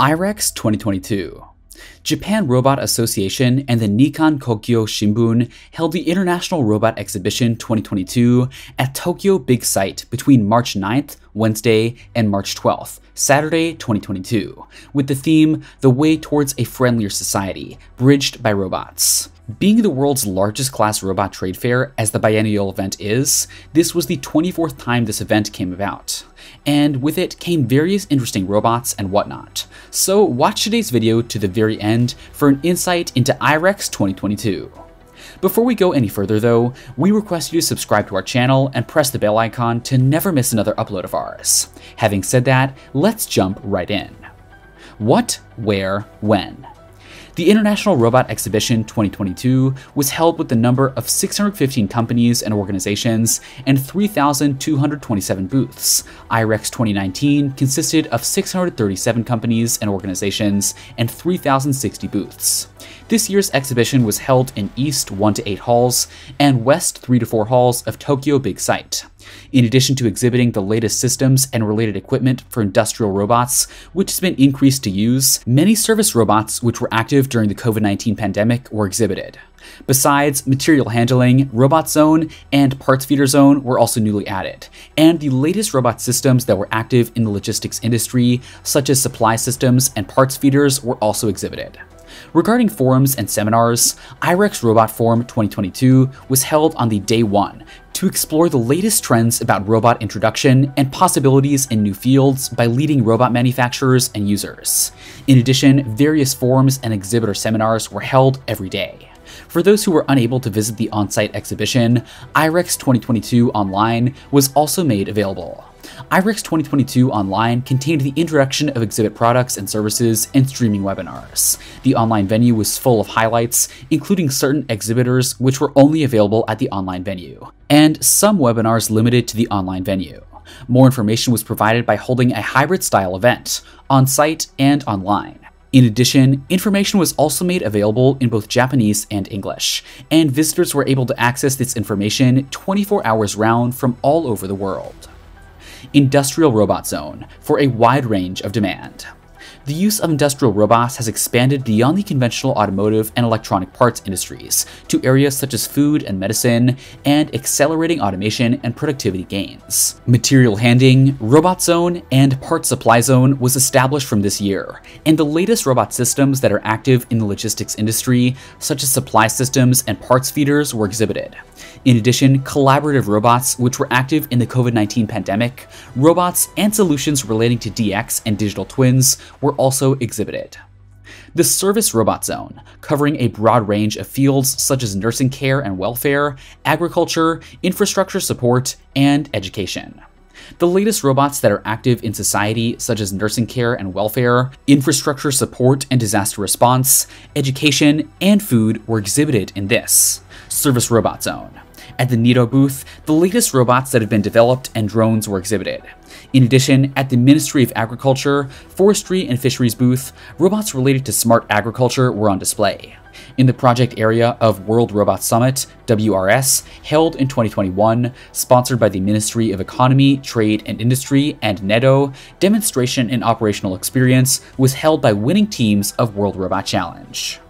IREX 2022. Japan Robot Association and the Nikkan Kogyo Shimbun held the International Robot Exhibition 2022 at Tokyo Big Sight between March 9th, Wednesday, and March 12th, Saturday 2022, with the theme The Way Towards a Friendlier Society, Bridged by Robots. Being the world's largest class robot trade fair, as the biennial event is, this was the 24th time this event came about. And with it came various interesting robots and whatnot. So watch today's video to the very end for an insight into IREX 2022. Before we go any further though, we request you to subscribe to our channel and press the bell icon to never miss another upload of ours. Having said that, let's jump right in. What, where, when? The International Robot Exhibition 2022 was held with the number of 615 companies and organizations and 3,227 booths. IREX 2019 consisted of 637 companies and organizations and 3,060 booths. This year's exhibition was held in East 1 to 8 halls and West 3 to 4 halls of Tokyo Big Sight. In addition to exhibiting the latest systems and related equipment for industrial robots, which has been increased to use, many service robots which were active during the COVID 19 pandemic were exhibited. Besides, material handling, Robot Zone, and Parts Feeder Zone were also newly added, and the latest robot systems that were active in the logistics industry, such as supply systems and parts feeders, were also exhibited. Regarding forums and seminars, IREX Robot Forum 2022 was held on the day one to explore the latest trends about robot introduction and possibilities in new fields by leading robot manufacturers and users. In addition, various forums and exhibitor seminars were held every day. For those who were unable to visit the on site exhibition, IREX 2022 Online was also made available. IREX 2022 Online contained the introduction of exhibit products and services and streaming webinars. The online venue was full of highlights, including certain exhibitors which were only available at the online venue, and some webinars limited to the online venue. More information was provided by holding a hybrid style event, on site and online. In addition, information was also made available in both Japanese and English, and visitors were able to access this information 24 hours round from all over the world. Industrial Robot Zone for a wide range of demand. The use of industrial robots has expanded beyond the conventional automotive and electronic parts industries to areas such as food and medicine, and accelerating automation and productivity gains. Material handling, Robot Zone, and Part Supply Zone was established from this year, and the latest robot systems that are active in the logistics industry, such as supply systems and parts feeders, were exhibited. In addition, collaborative robots, which were active in the COVID 19 pandemic, robots, and solutions relating to DX and digital twins were also exhibited. The Service Robot Zone, covering a broad range of fields such as nursing care and welfare, agriculture, infrastructure support, and education. The latest robots that are active in society, such as nursing care and welfare, infrastructure support and disaster response, education, and food, were exhibited in this Service Robot Zone. At the NEDO booth, the latest robots that have been developed and drones were exhibited. In addition, at the Ministry of Agriculture, Forestry and Fisheries booth, robots related to smart agriculture were on display. In the project area of World Robot Summit, WRS, held in 2021, sponsored by the Ministry of Economy, Trade and Industry and NEDO, demonstration and operational experience was held by winning teams of World Robot Challenge.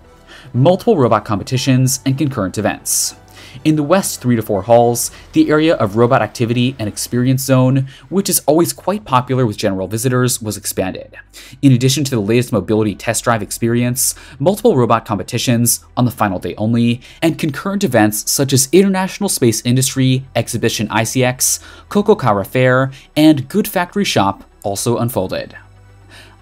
Multiple robot competitions and concurrent events. In the west 3 to 4 halls, the area of Robot Activity and Experience Zone, which is always quite popular with general visitors, was expanded. In addition to the latest mobility test drive experience, multiple robot competitions on the final day only, and concurrent events such as International Space Industry Exhibition ICX, Kokokara Fair, and Good Factory Shop also unfolded.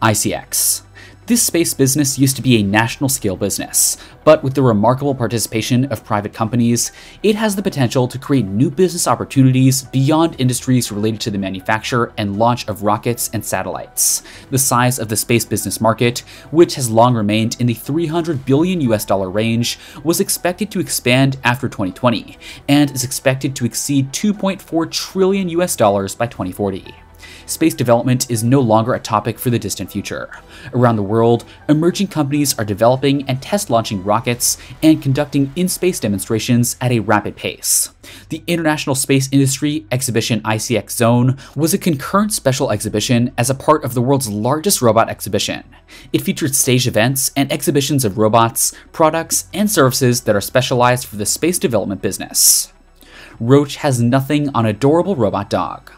ICX this space business used to be a national scale business, but with the remarkable participation of private companies, it has the potential to create new business opportunities beyond industries related to the manufacture and launch of rockets and satellites. The size of the space business market, which has long remained in the 300 billion US dollar range, was expected to expand after 2020 and is expected to exceed 2.4 trillion US dollars by 2040. Space development is no longer a topic for the distant future. Around the world, emerging companies are developing and test launching rockets and conducting in space demonstrations at a rapid pace. The International Space Industry Exhibition ICX Zone was a concurrent special exhibition as a part of the world's largest robot exhibition. It featured stage events and exhibitions of robots, products, and services that are specialized for the space development business. Roach has nothing on adorable robot dog.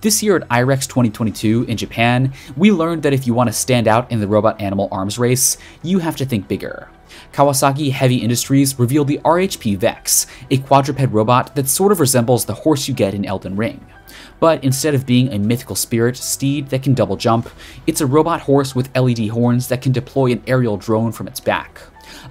This year at IREX 2022 in Japan, we learned that if you want to stand out in the robot animal arms race, you have to think bigger. Kawasaki Heavy Industries revealed the RHP Bex, a quadruped robot that sort of resembles the horse you get in Elden Ring. But instead of being a mythical spirit steed that can double jump, it's a robot horse with LED horns that can deploy an aerial drone from its back.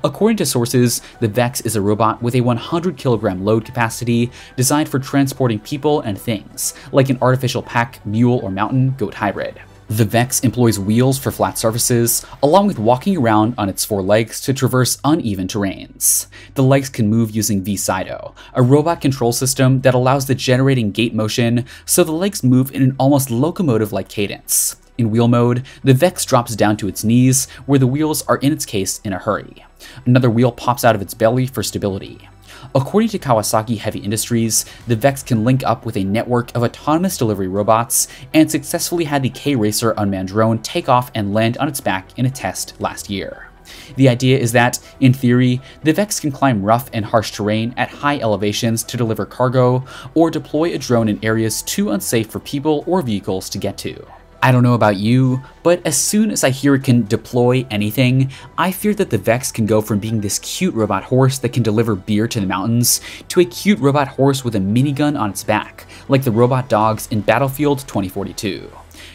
According to sources, the Bex is a robot with a 100 kilogram load capacity designed for transporting people and things, like an artificial pack, mule, or mountain goat hybrid. The Bex employs wheels for flat surfaces, along with walking around on its four legs to traverse uneven terrains. The legs can move using V-Sido, a robot control system that allows the generating gait motion so the legs move in an almost locomotive like cadence. In wheel mode, the Bex drops down to its knees, where the wheels are in its case in a hurry. Another wheel pops out of its belly for stability. According to Kawasaki Heavy Industries, the Bex can link up with a network of autonomous delivery robots and successfully had the K-Racer unmanned drone take off and land on its back in a test last year. The idea is that, in theory, the Bex can climb rough and harsh terrain at high elevations to deliver cargo, or deploy a drone in areas too unsafe for people or vehicles to get to. I don't know about you, but as soon as I hear it can deploy anything, I fear that the Bex can go from being this cute robot horse that can deliver beer to the mountains to a cute robot horse with a minigun on its back, like the robot dogs in Battlefield 2042.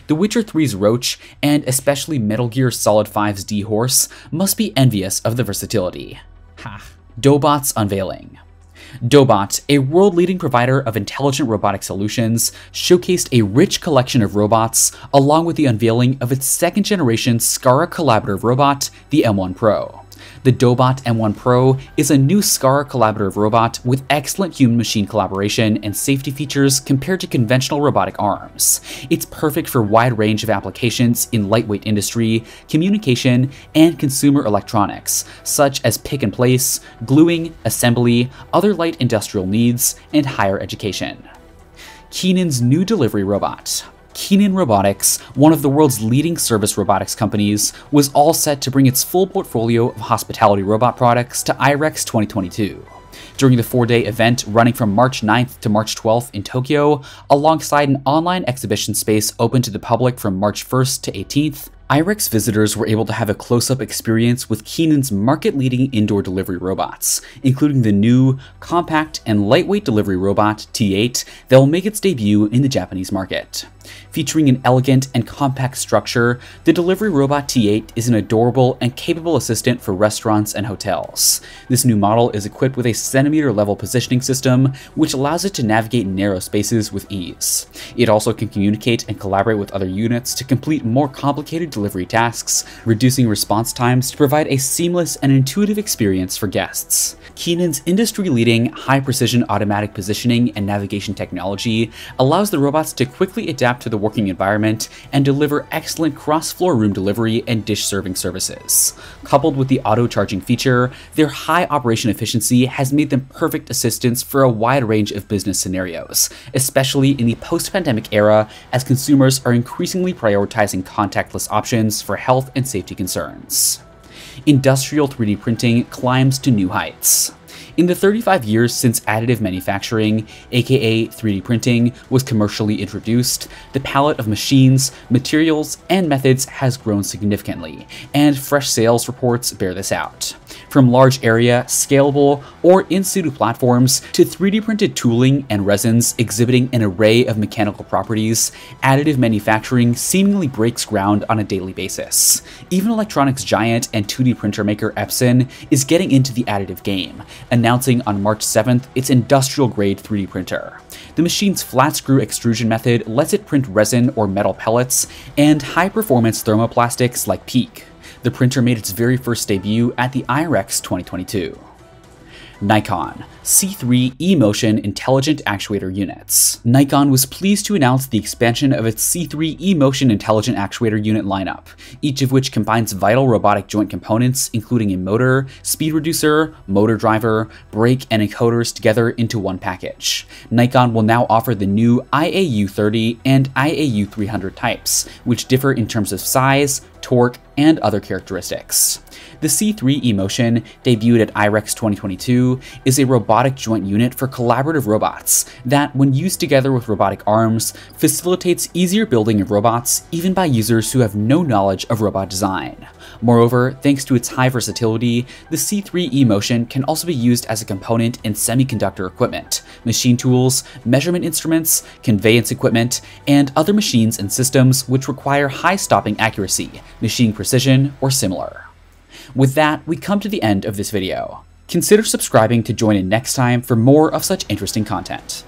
The Witcher 3's Roach, and especially Metal Gear Solid 5's D-Horse, must be envious of the versatility. Ha. Dobot's Unveiling Dobot, a world leading provider of intelligent robotic solutions, showcased a rich collection of robots along with the unveiling of its second generation SCARA collaborative robot, the M1 Pro. The Dobot M1 Pro is a new SCARA collaborative robot with excellent human-machine collaboration and safety features compared to conventional robotic arms. It's perfect for a wide range of applications in lightweight industry, communication, and consumer electronics, such as pick and place, gluing, assembly, other light industrial needs, and higher education. Keenon's new delivery robot. Keenon Robotics, one of the world's leading service robotics companies, was all set to bring its full portfolio of hospitality robot products to IREX 2022 during the four day event running from March 9th to March 12th in Tokyo, alongside an online exhibition space open to the public from March 1st to 18th. IREX visitors were able to have a close up experience with Keenon's market leading indoor delivery robots, including the new, compact, and lightweight delivery robot T8 that will make its debut in the Japanese market. Featuring an elegant and compact structure, the delivery robot T8 is an adorable and capable assistant for restaurants and hotels. This new model is equipped with a centimeter level positioning system, which allows it to navigate narrow spaces with ease. It also can communicate and collaborate with other units to complete more complicated delivery tasks, reducing response times to provide a seamless and intuitive experience for guests. Keenon's industry-leading high-precision automatic positioning and navigation technology allows the robots to quickly adapt to the working environment and deliver excellent cross-floor room delivery and dish serving services. Coupled with the auto-charging feature, their high operation efficiency has made them perfect assistants for a wide range of business scenarios, especially in the post-pandemic era as consumers are increasingly prioritizing contactless options for health and safety concerns industrial 3D printing climbs to new heights. In the 35 years since additive manufacturing, aka 3D printing, was commercially introduced, the palette of machines, materials, and methods has grown significantly, and fresh sales reports bear this out from large area, scalable, or in situ platforms to 3D printed tooling and resins exhibiting an array of mechanical properties, additive manufacturing seemingly breaks ground on a daily basis. Even electronics giant and 2D printer maker Epson is getting into the additive game, announcing on March 7th its industrial grade 3D printer. The machine's flat screw extrusion method lets it print resin or metal pellets and high performance thermoplastics like PEEK the printer made its very first debut at the IREX 2022. Nikon, C3 eMotion Intelligent Actuator Units. Nikon was pleased to announce the expansion of its C3 eMotion Intelligent Actuator Unit lineup, each of which combines vital robotic joint components including a motor, speed reducer, motor driver, brake, and encoders together into one package. Nikon will now offer the new IAU30 and IAU300 types, which differ in terms of size, torque, and other characteristics. The C3 eMotion, debuted at IREX 2022, is a robotic joint unit for collaborative robots that, when used together with robotic arms, facilitates easier building of robots even by users who have no knowledge of robot design. Moreover, thanks to its high versatility, the C3 eMotion can also be used as a component in semiconductor equipment, machine tools, measurement instruments, conveyance equipment, and other machines and systems which require high stopping accuracy, machine precision, or similar. With that, we come to the end of this video. Consider subscribing to join in next time for more of such interesting content.